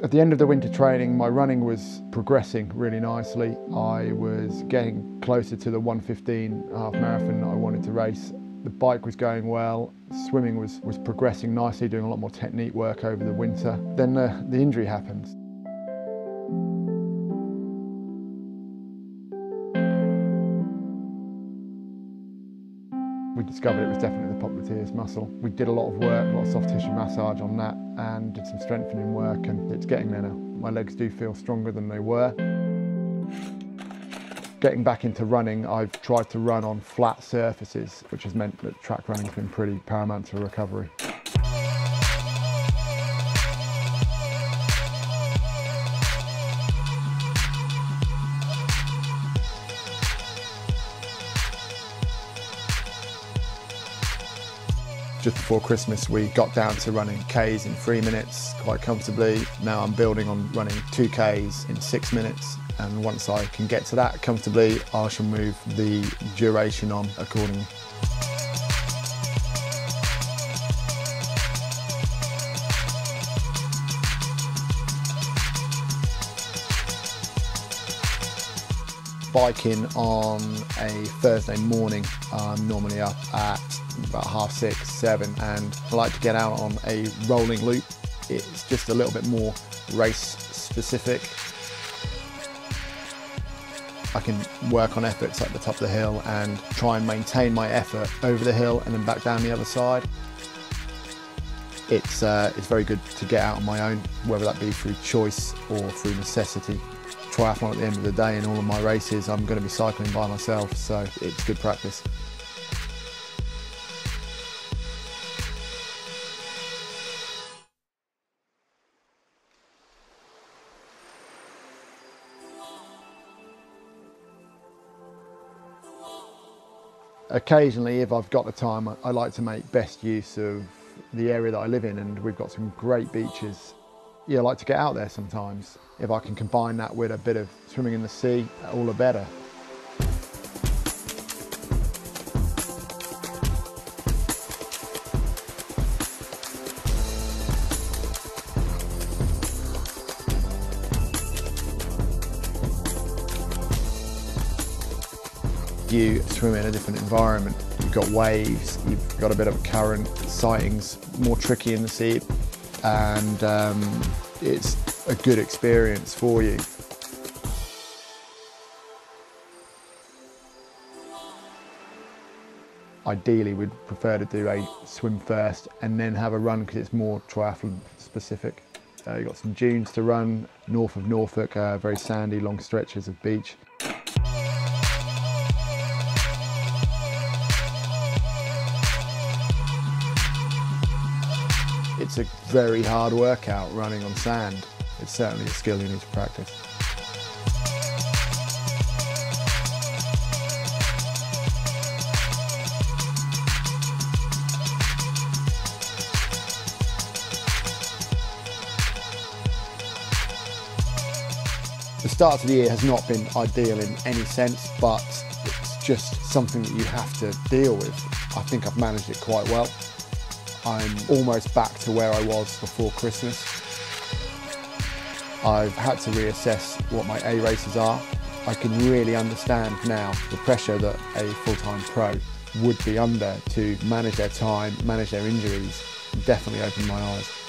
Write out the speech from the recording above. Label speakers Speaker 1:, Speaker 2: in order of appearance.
Speaker 1: At the end of the winter training, my running was progressing really nicely. I was getting closer to the 115 half marathon I wanted to race. The bike was going well, swimming was, was progressing nicely, doing a lot more technique work over the winter. Then the, the injury happened. We discovered it was definitely the popliteus muscle. We did a lot of work, a lot of soft tissue massage on that and did some strengthening work and it's getting there now. My legs do feel stronger than they were. Getting back into running, I've tried to run on flat surfaces, which has meant that track running's been pretty paramount to recovery. Just before Christmas, we got down to running Ks in three minutes quite comfortably. Now I'm building on running two Ks in six minutes. And once I can get to that comfortably, I shall move the duration on accordingly. biking on a Thursday morning. I'm normally up at about half six, seven, and I like to get out on a rolling loop. It's just a little bit more race specific. I can work on efforts at the top of the hill and try and maintain my effort over the hill and then back down the other side. It's, uh, it's very good to get out on my own, whether that be through choice or through necessity. Triathlon at the end of the day in all of my races, I'm going to be cycling by myself, so it's good practice. Occasionally, if I've got the time, I like to make best use of the area that I live in and we've got some great beaches. Yeah, I like to get out there sometimes. If I can combine that with a bit of swimming in the sea, all the better. You swim in a different environment. You've got waves, you've got a bit of a current, sighting's more tricky in the sea, and um, it's a good experience for you. Ideally, we'd prefer to do a swim first and then have a run because it's more triathlon specific. Uh, you've got some dunes to run, north of Norfolk, uh, very sandy, long stretches of beach. It's a very hard workout running on sand. It's certainly a skill you need to practice. The start of the year has not been ideal in any sense, but it's just something that you have to deal with. I think I've managed it quite well. I'm almost back to where I was before Christmas. I've had to reassess what my A races are. I can really understand now the pressure that a full-time pro would be under to manage their time, manage their injuries, definitely opened my eyes.